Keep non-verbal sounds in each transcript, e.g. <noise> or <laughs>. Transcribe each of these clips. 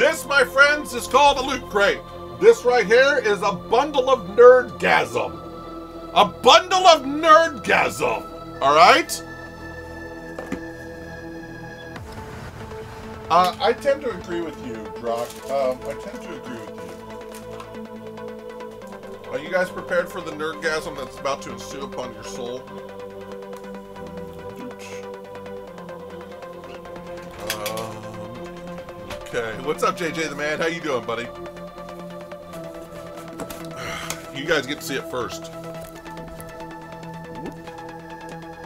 This, my friends, is called a loot crate. This right here is a bundle of nerdgasm. A bundle of nerdgasm. All right? Uh, I tend to agree with you, Brock. Um, I tend to agree with you. Are you guys prepared for the nerdgasm that's about to ensue upon your soul? Okay. What's up, JJ the man? How you doing, buddy? You guys get to see it first.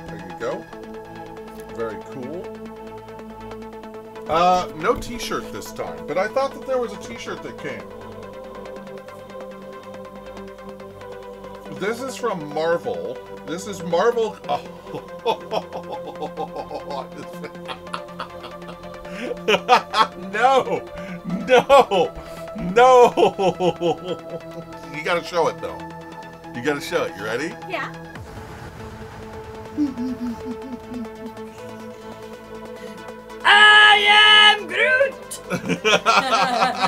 There you go. Very cool. Uh, no t-shirt this time, but I thought that there was a t-shirt that came. This is from Marvel. This is Marvel. <laughs> <laughs> no, no, no. You gotta show it though. You gotta show it. You ready? Yeah. I am Groot! <laughs>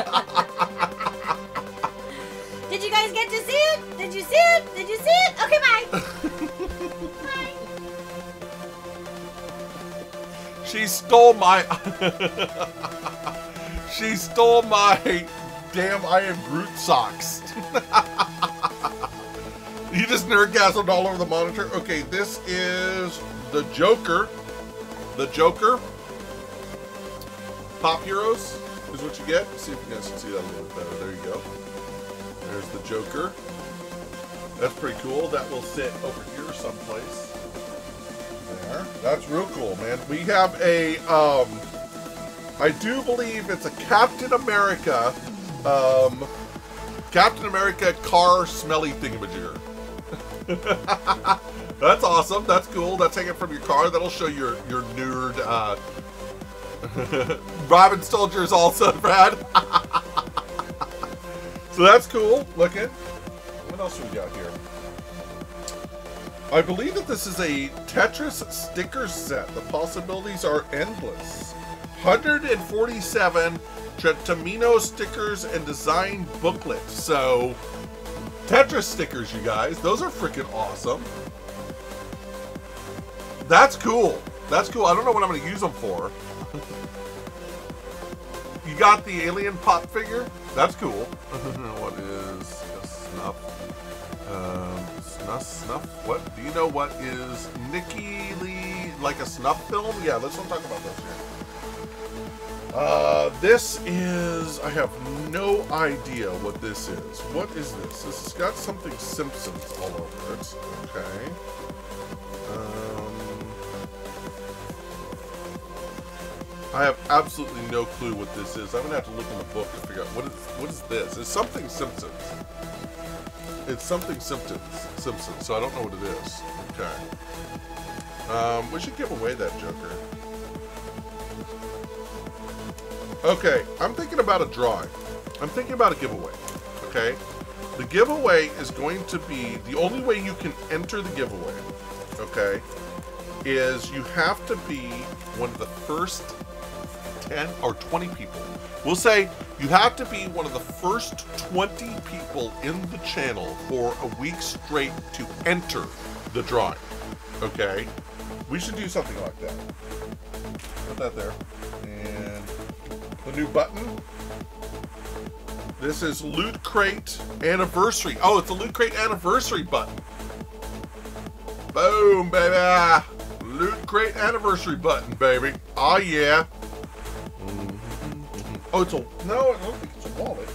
stole my. <laughs> she stole my damn I am Groot socks. <laughs> you just nerdgasmed all over the monitor. Okay, this is the Joker. The Joker. Pop Heroes is what you get. See if you guys can see that a little bit better. There you go. There's the Joker. That's pretty cool. That will sit over here someplace. That's real cool, man. We have a, um, I do believe it's a Captain America, um, Captain America car smelly thingamajigger. <laughs> That's awesome. That's cool. That's hanging from your car. That'll show your your nerd. Uh, <laughs> Robin Soldier is also <laughs> Brad. so that's cool. Looking. What else we got here? I believe that this is a Tetris sticker set. The possibilities are endless. 147 Tetromino stickers and design booklet. So, Tetris stickers, you guys. Those are freaking awesome. That's cool. That's cool. I don't know what I'm going to use them for. you got the alien pop figure? That's cool. <laughs> what is a snuff? Um, snuff, snuff. What? Do you know what is Nikki Lee like a snuff film? Yeah, let's not talk about here. Uh, this is. I have no idea what this is. What is this? This has got something Simpsons all over it. Okay. Um, I have absolutely no clue what this is. I'm gonna have to look in the book to figure out what is what is this. It's something Simpsons. It's something Simpsons. So I don't know what it is. Okay. Um, we should give away that Joker. Okay, I'm thinking about a drawing. I'm thinking about a giveaway. Okay? The giveaway is going to be the only way you can enter the giveaway, okay, is you have to be one of the first 10 or 20 people. We'll say you have to be one of the first 20 people in the channel for a week straight to enter the drawing. Okay? We should do something like that. Put that there. And the new button. This is Loot Crate Anniversary. Oh, it's a Loot Crate Anniversary button. Boom, baby. Loot Crate Anniversary button, baby. Oh, yeah. Oh, it's a... No, I don't think it's a wallet.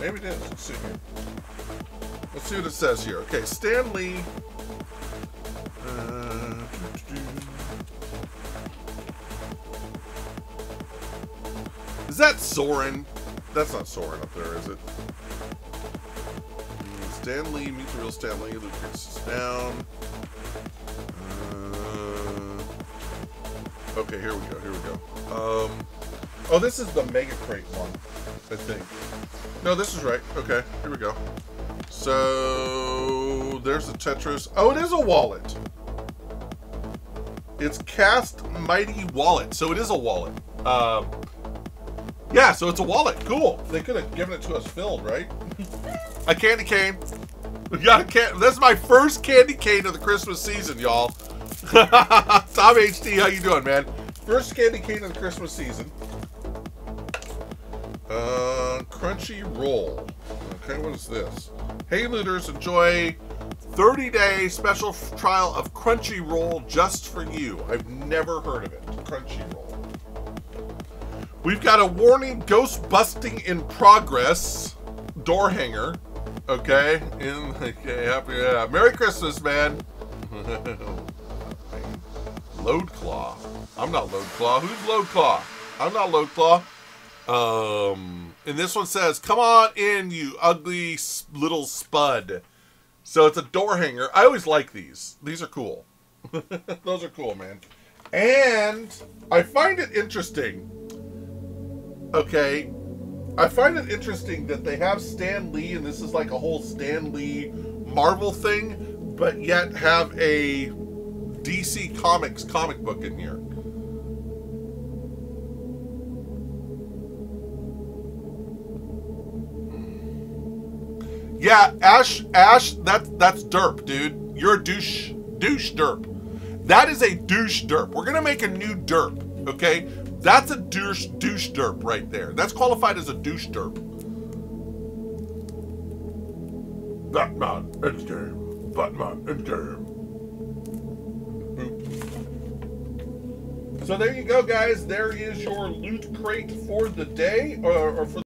Maybe it is. Let's see here. Let's see what it says here. Okay, Stan Lee. Uh, is that Soren? That's not Soren up there, is it? Stan Lee, meet the real Stan Lee. Luke gets down. Uh, okay, here we go. Here we go. Um, oh, this is the Mega Crate one, I think. No, this is right. Okay, here we go. So there's the Tetris. Oh, it is a wallet. It's Cast Mighty Wallet, so it is a wallet. Um, yeah, Yeah, so it's a wallet. Cool. They could have given it to us filled, right? <laughs> a candy cane. We got a can. That's my first candy cane of the Christmas season, y'all. <laughs> Tom HD, how you doing, man? First candy cane of the Christmas season. Uh, crunchy roll. Okay, what is this? Hey, looters, enjoy 30-day special trial of Crunchyroll just for you. I've never heard of it. Crunchy Roll. We've got a warning: ghost busting in progress. Door hanger. Okay. In <laughs> okay. Happy. Yeah. Merry Christmas, man. <laughs> Load claw. I'm not load claw. Who's load claw? I'm not load claw. Um, and this one says, "Come on in, you ugly little spud." So it's a door hanger. I always like these. These are cool. <laughs> Those are cool, man. And I find it interesting. Okay, I find it interesting that they have Stan Lee, and this is like a whole Stan Lee Marvel thing, but yet have a DC Comics comic book in here. Yeah, Ash, Ash, that's that's derp, dude. You're a douche, douche derp. That is a douche derp. We're gonna make a new derp, okay? That's a douche, douche derp right there. That's qualified as a douche derp. Batman game. Batman game. So there you go, guys. There is your loot crate for the day, or, or for.